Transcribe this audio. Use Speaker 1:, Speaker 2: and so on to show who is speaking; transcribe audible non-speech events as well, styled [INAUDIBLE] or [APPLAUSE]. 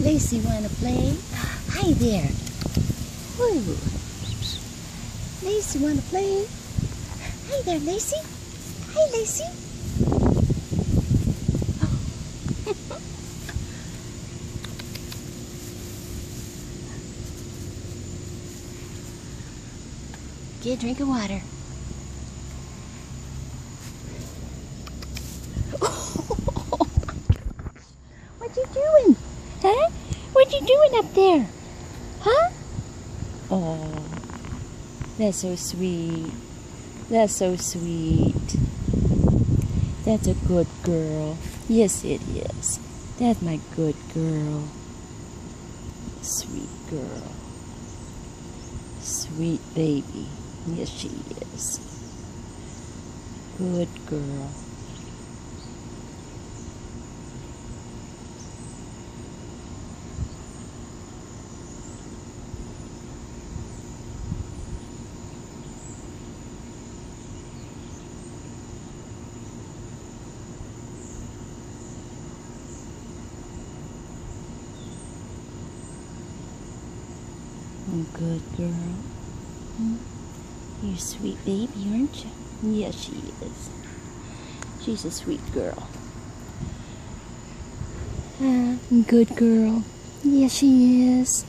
Speaker 1: Lacey wanna play? Hi there. Woo. Lacey wanna play? Hi there, Lacey. Hi, Lacey. [LAUGHS] Get a drink of water. [LAUGHS] what you doing? Huh? What you doing up there? Huh? Oh, that's so sweet. That's so sweet. That's a good girl. Yes, it is. That's my good girl. Sweet girl. Sweet baby. Yes, she is. Good girl. Good girl. Hmm? You're a sweet baby, aren't you? Yes, she is. She's a sweet girl. Good girl. Yes, she is.